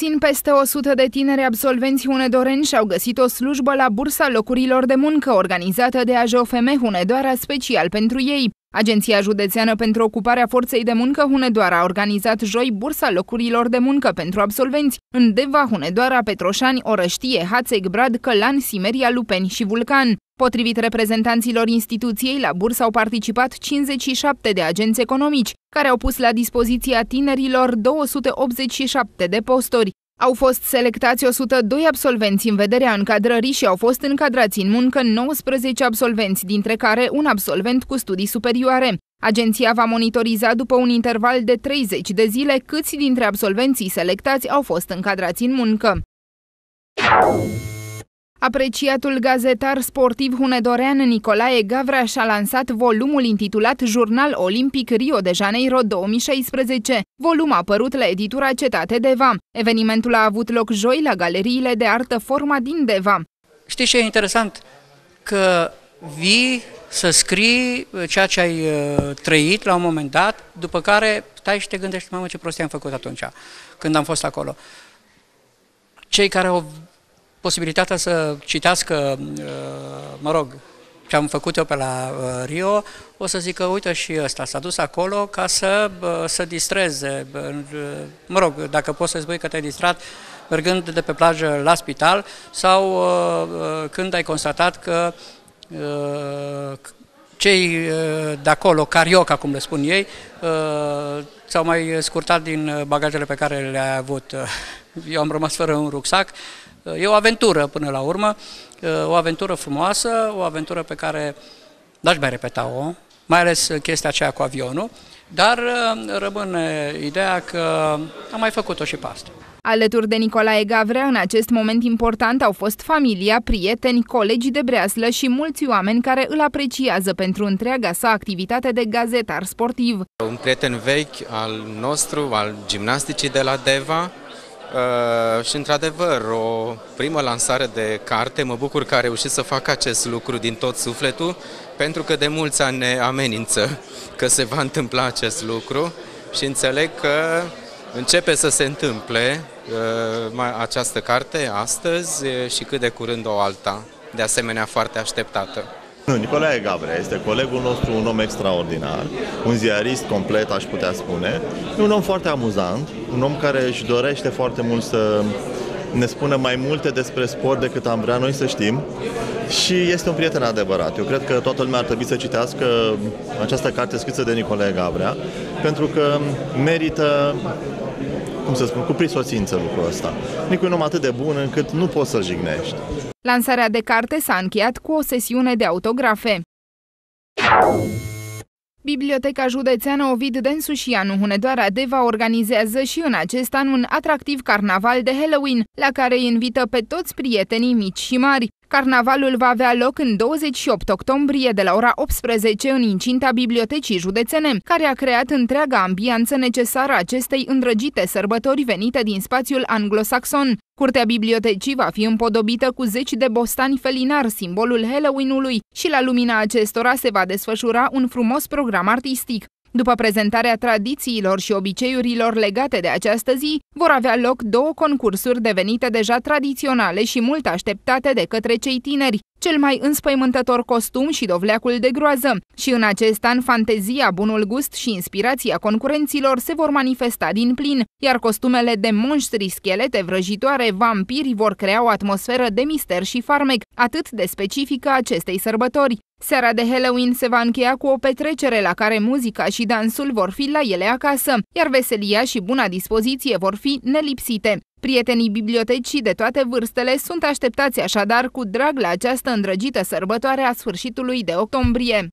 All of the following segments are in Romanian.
puțin peste 100 de tineri absolvenți hunedorenși și-au găsit o slujbă la Bursa Locurilor de Muncă, organizată de AJOFM Hunedoara special pentru ei. Agenția Județeană pentru Ocuparea Forței de Muncă Hunedoara a organizat joi Bursa Locurilor de Muncă pentru absolvenți în Deva, Hunedoara, Petroșani, Orăștie, Hațeg, Brad, Călan, Simeria, Lupeni și Vulcan. Potrivit reprezentanților instituției, la bursă au participat 57 de agenți economici, care au pus la dispoziția tinerilor 287 de posturi. Au fost selectați 102 absolvenți în vederea încadrării și au fost încadrați în muncă 19 absolvenți, dintre care un absolvent cu studii superioare. Agenția va monitoriza după un interval de 30 de zile câți dintre absolvenții selectați au fost încadrați în muncă. Apreciatul gazetar sportiv hunedorean Nicolae Gavrea și-a lansat volumul intitulat Jurnal Olimpic Rio de Janeiro 2016. Volum a apărut la editura Cetate Deva. Evenimentul a avut loc joi la galeriile de artă Forma din Deva. Știi ce e interesant? Că vii să scrii ceea ce ai uh, trăit la un moment dat, după care stai și te gândești, mamă, ce prostie am făcut atunci, când am fost acolo. Cei care au posibilitatea să citească, uh, mă rog, ce am făcut eu pe la uh, Rio, o să zică, uite și ăsta s-a dus acolo ca să uh, să distreze, mă rog, dacă poți să spui că te-ai distrat mergând de pe plajă la spital sau când ai constatat că cei de acolo, carioca, cum le spun ei, s-au mai scurtat din bagajele pe care le-a avut. Eu am rămas fără un rucsac, E o aventură până la urmă, o aventură frumoasă, o aventură pe care n-aș mai repeta-o, mai ales chestia aceea cu avionul, dar rămâne ideea că am mai făcut-o și pe asta. Alături de Nicolae Gavrea, în acest moment important au fost familia, prieteni, colegi de breaslă și mulți oameni care îl apreciază pentru întreaga sa activitate de gazetar sportiv. Un prieten vechi al nostru, al gimnasticii de la Deva, Uh, și într-adevăr, o primă lansare de carte, mă bucur că a reușit să facă acest lucru din tot sufletul, pentru că de mulți ani ne amenință că se va întâmpla acest lucru și înțeleg că începe să se întâmple uh, această carte astăzi și cât de curând o alta, de asemenea foarte așteptată. Nicolae Gavrea este colegul nostru, un om extraordinar, un ziarist complet, aș putea spune, un om foarte amuzant, un om care își dorește foarte mult să ne spună mai multe despre sport decât am vrea noi să știm și este un prieten adevărat. Eu cred că toată lumea ar trebui să citească această carte scrisă de Nicolae Gavrea, pentru că merită cum să spun, cu prisosință lucrul ăsta. Nicu e un om atât de bun încât nu poți să-l jignești. Lansarea de carte s-a încheiat cu o sesiune de autografe. Biblioteca Județeană Ovid Densușianu Hunedoara Deva organizează și în acest an un atractiv carnaval de Halloween, la care îi invită pe toți prietenii mici și mari. Carnavalul va avea loc în 28 octombrie de la ora 18 în incinta Bibliotecii Județene, care a creat întreaga ambianță necesară acestei îndrăgite sărbători venite din spațiul anglosaxon. Curtea bibliotecii va fi împodobită cu zeci de bostani felinar, simbolul Halloween-ului, și la lumina acestora se va desfășura un frumos program artistic. După prezentarea tradițiilor și obiceiurilor legate de această zi, vor avea loc două concursuri devenite deja tradiționale și mult așteptate de către cei tineri, cel mai înspăimântător costum și dovleacul de groază. Și în acest an, fantezia, bunul gust și inspirația concurenților se vor manifesta din plin, iar costumele de monștri, schelete, vrăjitoare, vampiri vor crea o atmosferă de mister și farmec, atât de specifică acestei sărbători. Seara de Halloween se va încheia cu o petrecere la care muzica și dansul vor fi la ele acasă, iar veselia și buna dispoziție vor fi nelipsite. Prietenii bibliotecii de toate vârstele sunt așteptați așadar cu drag la această îndrăgită sărbătoare a sfârșitului de octombrie.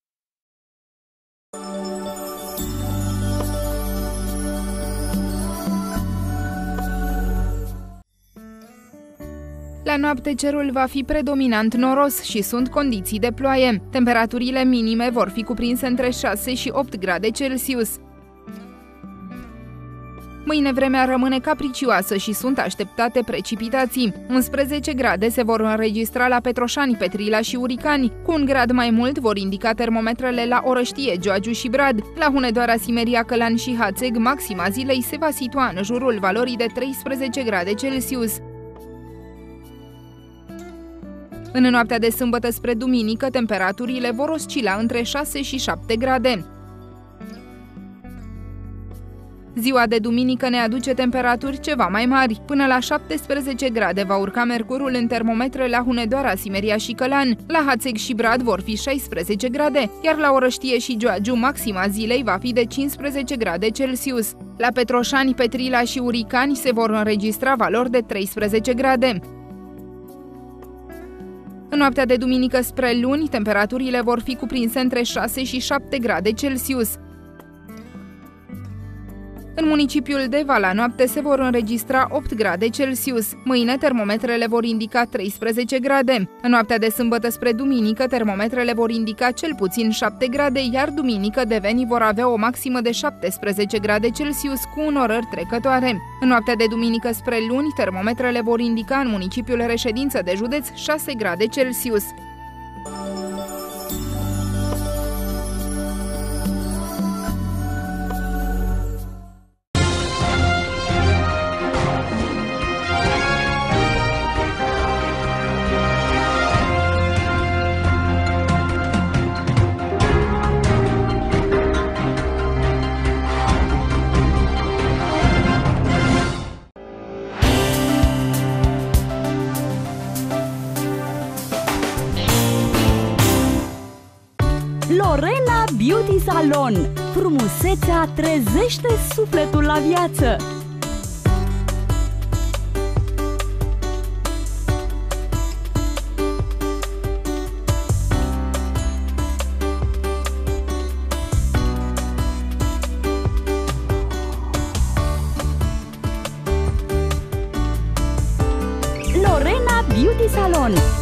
La noapte cerul va fi predominant noros și sunt condiții de ploaie. Temperaturile minime vor fi cuprinse între 6 și 8 grade Celsius. Mâine vremea rămâne capricioasă și sunt așteptate precipitații. 11 grade se vor înregistra la Petroșani, Petrila și Uricani. Cu un grad mai mult vor indica termometrele la Orăștie, Gioagiu și Brad. La Hunedoara, Simeria, Călan și Hațeg, maxima zilei se va situa în jurul valorii de 13 grade Celsius. În noaptea de sâmbătă spre duminică, temperaturile vor oscila între 6 și 7 grade. Ziua de duminică ne aduce temperaturi ceva mai mari. Până la 17 grade va urca mercurul în termometre la Hunedoara, Simeria și Călan. La Hațeg și Brad vor fi 16 grade, iar la Orăștie și Gioagiu maxima zilei va fi de 15 grade Celsius. La Petroșani, Petrila și Uricani se vor înregistra valori de 13 grade. În noaptea de duminică spre luni, temperaturile vor fi cuprinse între 6 și 7 grade Celsius. În municipiul Deva, la noapte, se vor înregistra 8 grade Celsius. Mâine, termometrele vor indica 13 grade. În noaptea de sâmbătă spre duminică, termometrele vor indica cel puțin 7 grade, iar duminică devenii vor avea o maximă de 17 grade Celsius cu unorări trecătoare. În noaptea de duminică spre luni, termometrele vor indica în municipiul reședință de județ 6 grade Celsius. Lorena Beauty Salon. Frumusețea trezește sufletul la viață. Lorena Beauty Salon